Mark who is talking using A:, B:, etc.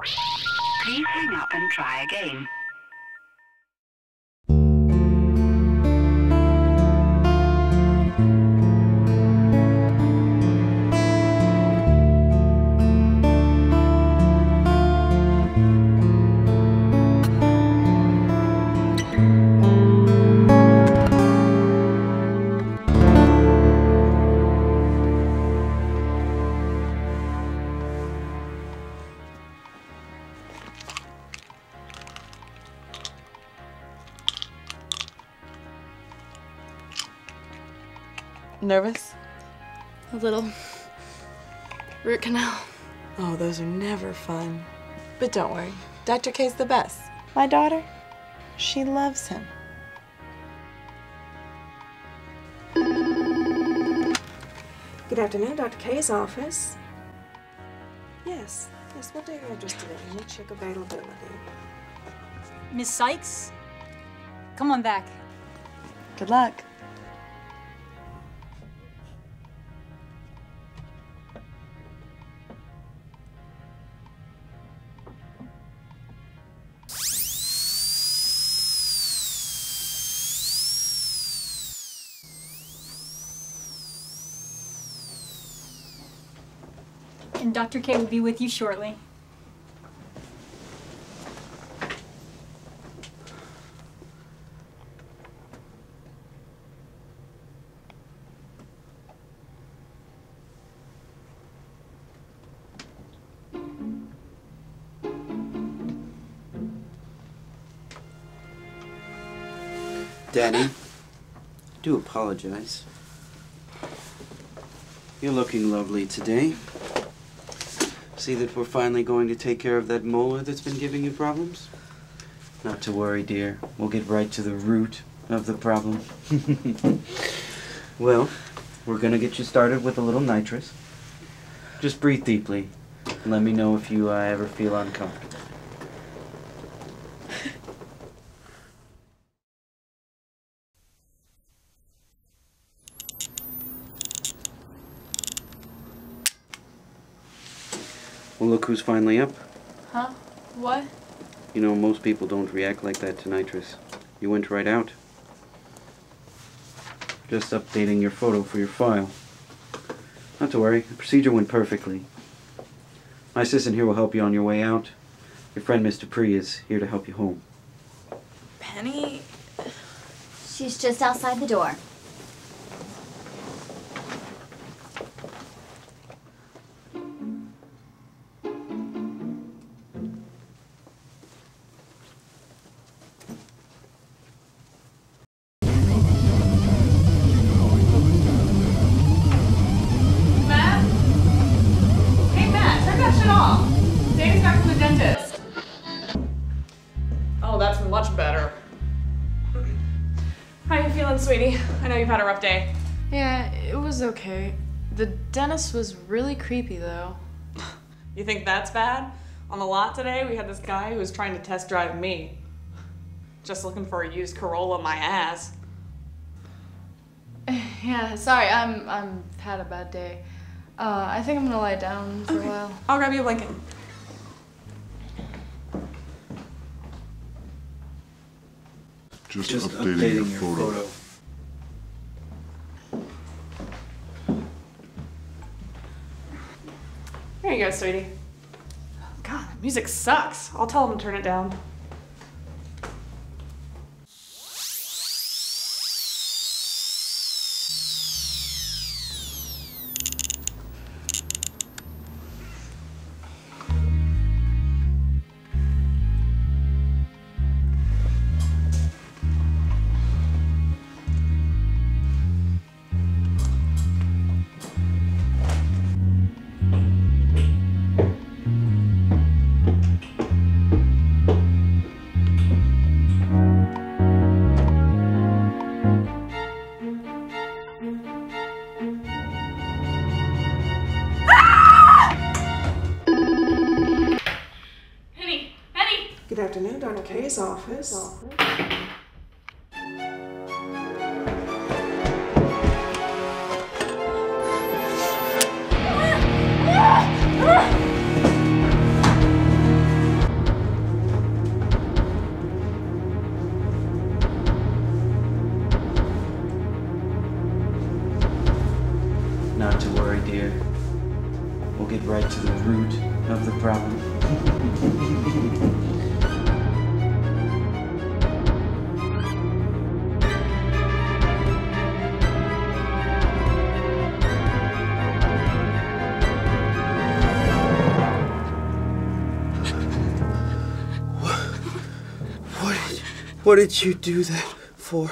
A: Please hang up and try again.
B: Nervous?
C: A little. Root canal.
B: Oh, those are never fun. But don't worry, Dr. K's the best. My daughter, she loves him.
D: Good afternoon, Dr. K's office. Yes, yes, what are you interested in? Let me check availability.
E: Miss Sykes? Come on back.
B: Good luck.
E: And Dr. K will be with you shortly.
F: Dani, do apologize. You're looking lovely today. See that we're finally going to take care of that molar that's been giving you problems? Not to worry, dear. We'll get right to the root of the problem. well, we're gonna get you started with a little nitrous. Just breathe deeply. And let me know if you uh, ever feel uncomfortable. Well, look who's finally up.
C: Huh? What?
F: You know, most people don't react like that to nitrous. You went right out. Just updating your photo for your file. Not to worry, the procedure went perfectly. My assistant here will help you on your way out. Your friend Miss Dupree is here to help you home.
B: Penny,
G: She's just outside the door.
H: Much better. How you feeling, sweetie? I know you've had a rough day.
C: Yeah, it was okay. The dentist was really creepy though.
H: You think that's bad? On the lot today, we had this guy who was trying to test drive me. Just looking for a used Corolla my ass.
C: Yeah, sorry, I'm I'm had a bad day. Uh, I think I'm gonna lie down for a while.
H: I'll grab you a blanket.
I: Just,
F: Just
I: updating, your,
F: your
I: photo.
H: There you go, sweetie. God, the music sucks. I'll tell him to turn it down.
D: afternoon, Dr. K's office.
F: office. Not
J: to worry, dear.
F: We'll get right to the root of the problem. what did you do that for?